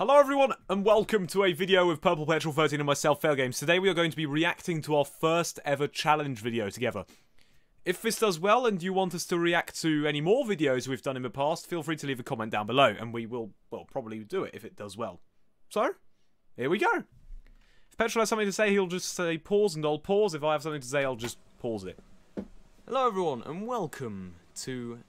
Hello everyone and welcome to a video with Purple Petrol 13 and myself, Fail Games. Today we are going to be reacting to our first ever challenge video together. If this does well and you want us to react to any more videos we've done in the past, feel free to leave a comment down below and we will, well, probably do it if it does well. So, here we go. If Petrol has something to say, he'll just say pause and I'll pause. If I have something to say, I'll just pause it. Hello everyone and welcome to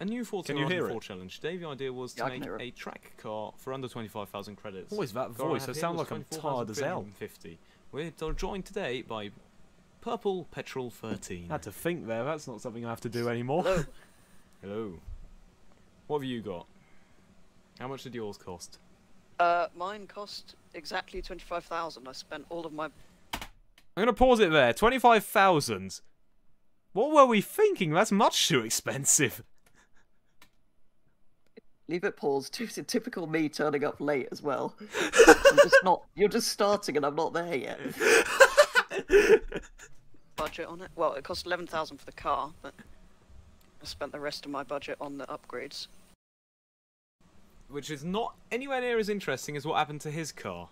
a new Forza Can you hear Horizon 4 it? challenge. Today the idea was to I can make a track car for under 25,000 credits. What is that Car voice? have I here sound like I'm tired as hell. 24,350. We're joined today by Purple Petrol 13. I had to think there, that's not something I have to do anymore. Hello. Hello. What have you got? How much did yours cost? Uh, mine cost exactly twenty-five thousand. I spent all of my. I'm gonna pause it there. Twenty-five thousand. What were we thinking? That's much too expensive. Leave it paused. Ty- Typical me turning up late as well. I'm just not. You're just starting and I'm not there yet. budget on it. Well, it cost eleven thousand for the car, but I spent the rest of my budget on the upgrades. Which is not anywhere near as interesting as what happened to his car.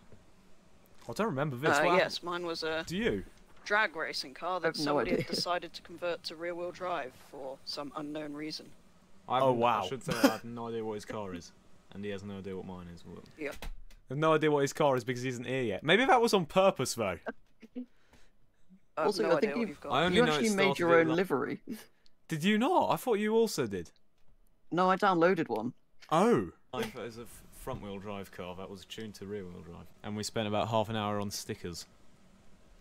I don't remember this. Uh, What yes, mine was a Do you? drag racing car I that have no had decided to convert to rear-wheel drive for some unknown reason. Oh, I Oh, haven't- wow. I should say I have no idea what his car is. And he has no idea what mine is. Well, Yeah. I have no idea what his car is because he isn't here yet. Maybe that was on purpose though. I Also, no I think what you- you've got. I only you know actually made your own la- livery. Did you not? I thought you also did. No, I downloaded one. Oh. Mine is a front wheel drive car that was tuned to rear wheel drive. And we spent about half an hour on stickers.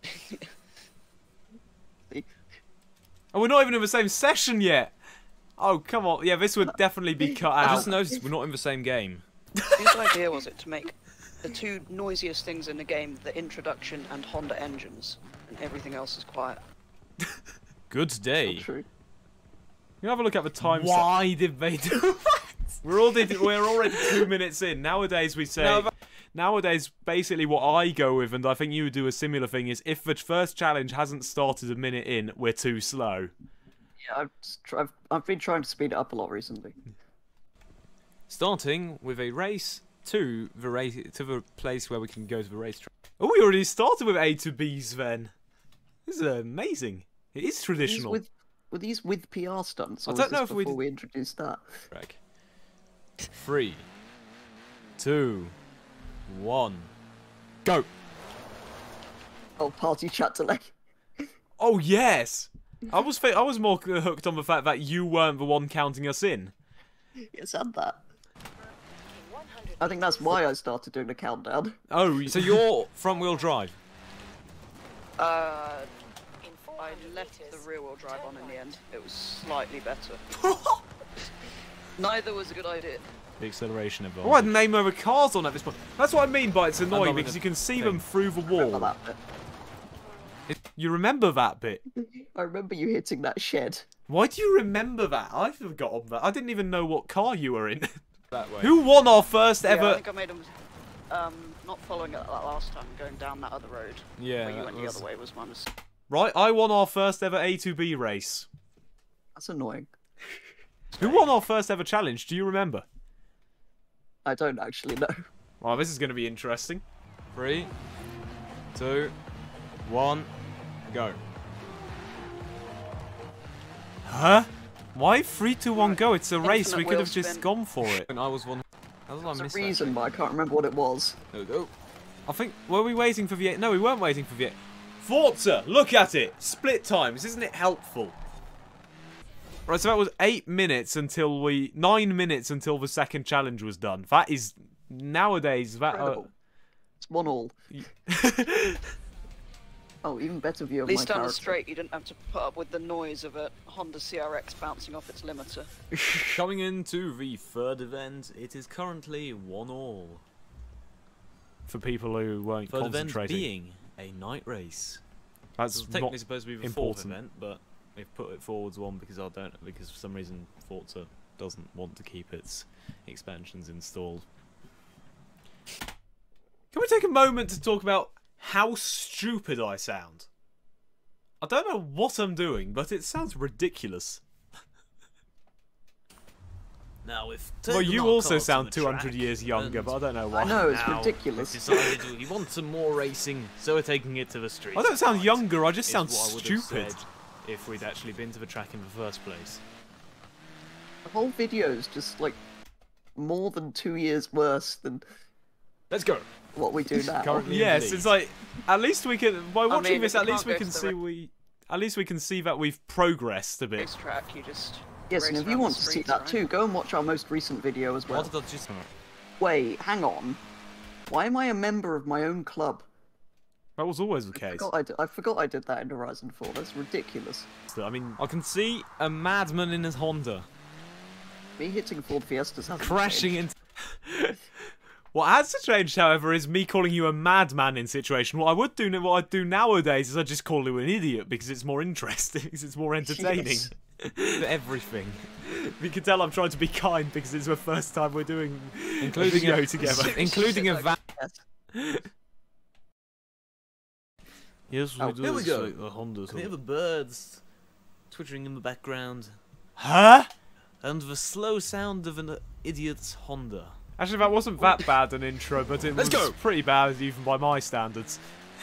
Oh, we're not even in the same session yet. Oh, come on. Yeah, this would definitely be cut out. I just noticed we're not in the same game. Whose idea was it to make the two noisiest things in the game the introduction and Honda engines, and everything else is quiet? Good Not day. true. You have a look at the time. Why did they do that? We're all did, we're already two minutes in. Nowadays we say No, nowadays basically what I go with, and I think you would do a similar thing, is if the first challenge hasn't started a minute in, we're too slow. Yeah, I've, I've, I've been trying to speed it up a lot recently. Starting with a race to the race to the place where we can go to the racetrack. Oh, we already started with A to B's then. This is amazing. It is These traditional. with, were these with PR stunts? I don't know if we did- we introduced that. Three, two, one, go. Oh, party chat delay. Oh yes. I was fa- I was more hooked on the fact that you weren't the one counting us in. You said that. I think that's why I started doing the countdown. Oh, So you're front wheel drive. Uh, I left the rear-wheel drive on in the end. It was slightly better. Neither was a good idea. The acceleration advantage. what name of the cars on at this point? That's what I mean by it's annoying because you can see thing. them through the Remember wall. That bit. You remember that bit? I remember you hitting that shed. Why do you remember that? I forgot on that. I didn't even know what car you were in. that way. Who won our first Yeah, I think I made him um, not following it that last time, going down that other road. Yeah, where you went was- the other way was my mistake. Right, I won our first ever A to B race. That's annoying. Who won our first ever challenge? Do you remember? I don't actually know. Well, this is going to be interesting. Three, two, one, go. Huh? Why three, two, one, go? It's a race. We could have wheel just spin. gone for it. And I was one. How did I There's miss a that? reason, but I can't remember what it was. There we go. I think. Were we waiting for the? No, we weren't waiting for the. Forza, look at it. Split times. Isn't it helpful? Right, so that was eight minutes until we nine minutes until the second challenge was done. That is nowadays that. Uh, It's one all. Oh, even better view At of least my down the straight, you didn't have to put up with the noise of a Honda CRX bouncing off its limiter. Coming into the third event, it is currently one all. for people who weren't Third event concentrating. being a night race. That's It's not technically supposed to be the fourth important. event, but they've put it forwards one because I don't because for some reason Forza doesn't want to keep its expansions installed. Can we take a moment to talk about how stupid I sound? I don't know what I'm doing, but it sounds ridiculous. Now, if Well, you also sound 200 track years younger, but I don't know why. I know it's now ridiculous. we've decided we want some more racing, so we're taking it to the street. I don't sound younger, I just sound what I would have stupid. if we'd actually been to the track in the first place. The whole video is just like more than two years worse than Let's go. what we do now. Currently Yes, it's like at least we can by watching mean, this. At least we can't go can to the see we. At least we can see that we've progressed a bit. racetrack, you just. Yes, and if you want to see that right? too, go and watch our most recent video as well. What just... Wait, hang on. Why am I a member of my own club? That was always the I case. forgot I, did, I forgot I did that in Horizon 4. That's ridiculous. I mean, I can see a madman in his Honda Me hitting Ford Fiestas crashing changed. into... what has changed, however, is me calling you a madman in situation. What I would do, what I do nowadays, is I just call you an idiot because it's more interesting, because it's more entertaining. Yes. everything. You can tell I'm trying to be kind because it's the first time we're doing Including a video a- together. Including a Like- van. Yes. Yes, Oh, do. here we go. like the Honda Can hear the birds twittering in the background, Huh? and the slow sound of an idiot's Honda. Actually, that wasn't that bad an intro, but it Let's was go. pretty bad even by my standards.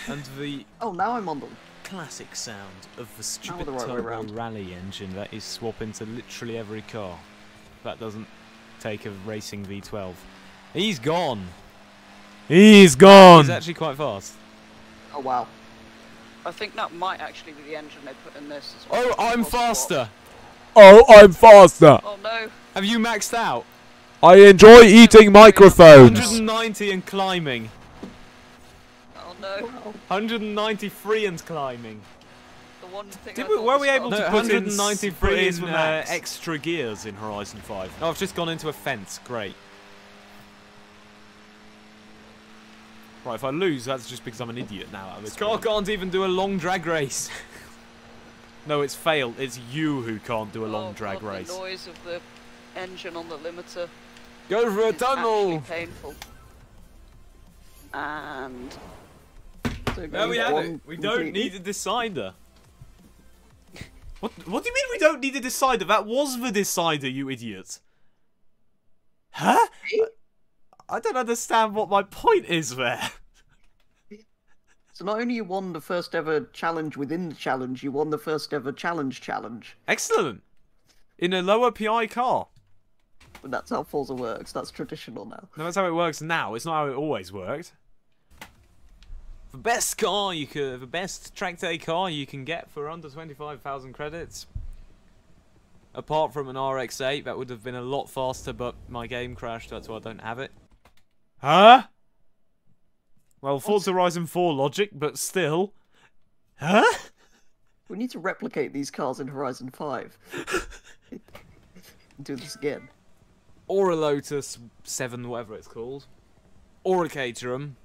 And the Oh, now I'm on them. classic sound of the stupid the right turbo round. rally engine that is swapping to literally every car. That doesn't take a racing V12. He's gone. He's gone. He's actually quite fast. Oh, wow. I think that might actually be the engine they put in this as well. Oh, I'm faster. Oh, I'm faster. Oh no! Have you maxed out? I enjoy eating microphones. 190 and climbing. Oh no! 193 and climbing. The one thing. Did we, were we able fast. to put in, 193 put is in uh, extra gears in Horizon 5? Oh, I've just gone into a fence. Great. Right, if I lose, that's just because I'm an idiot now. At This this car point. can't even do a long drag race. No, it's failed. It's you who can't do a Oh, long drag God, race. The noise of the engine on the limiter Go for a tunnel. painful. And So There we have it. We don't need a decider. What? What do you mean we don't need a decider? That was the decider, you idiot. Huh? I don't understand what my point is there. So not only you won the first ever challenge within the challenge, you won the first ever challenge challenge. Excellent. In a lower PI car. But that's how Forza works. That's traditional now. No, that's how it works now. It's not how it always worked. The best car you could, the best track day car you can get for under 25,000 credits. Apart from an RX-8, that would have been a lot faster, but my game crashed. That's why I don't have it. Huh? Well, Forza Horizon 4 logic, but still. Huh? We need to replicate these cars in Horizon 5. Do this again. Or a Lotus 7, whatever it's called. Or a Caterham.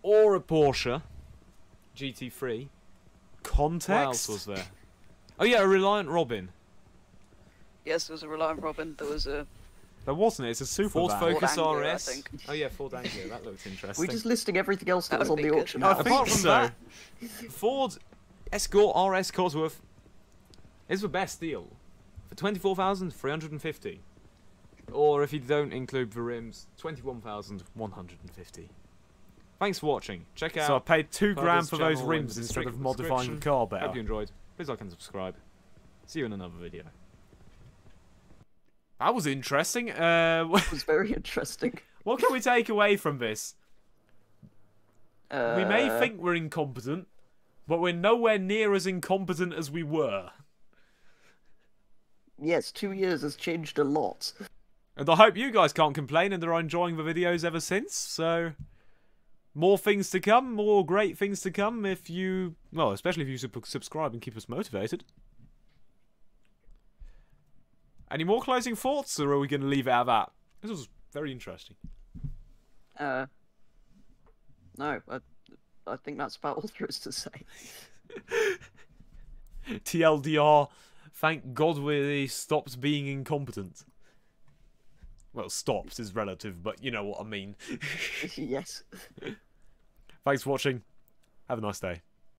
Or a Porsche GT3. Context? What else was there? Oh yeah, a Reliant Robin. yes, there was a Reliant Robin. There was a There wasn't. It? It's a super Ford van. Focus Anglia, I RS. think. Oh yeah, Ford Anglia. That looks interesting. We're just listing everything else that That was on the be good. auction I house. think Apart from so. that, Ford Escort RS Cosworth is the best deal for twenty four thousand three hundred and fifty, or if you don't include the rims, twenty one thousand one hundred and fifty. Thanks for watching. Check out. So I paid two grand for those channel in rims instead of modifying the car better. Hope you enjoyed. Please like and subscribe. See you in another video. That was interesting. Uh, It was very interesting. what can we take away from this? Uh, We may think we're incompetent, but we're nowhere near as incompetent as we were. Yes, two years has changed a lot. And I hope you guys can't complain and are enjoying the videos ever since. So, more things to come, more great things to come if you, well, especially if you sub- subscribe and keep us motivated. Any more closing thoughts, or are we going to leave it at that? This was very interesting. Uh, no, I, I think that's about all there is to say. TLDR, thank God we stopped being incompetent. Well, stopped is relative, but you know what I mean. yes. Thanks for watching. Have a nice day.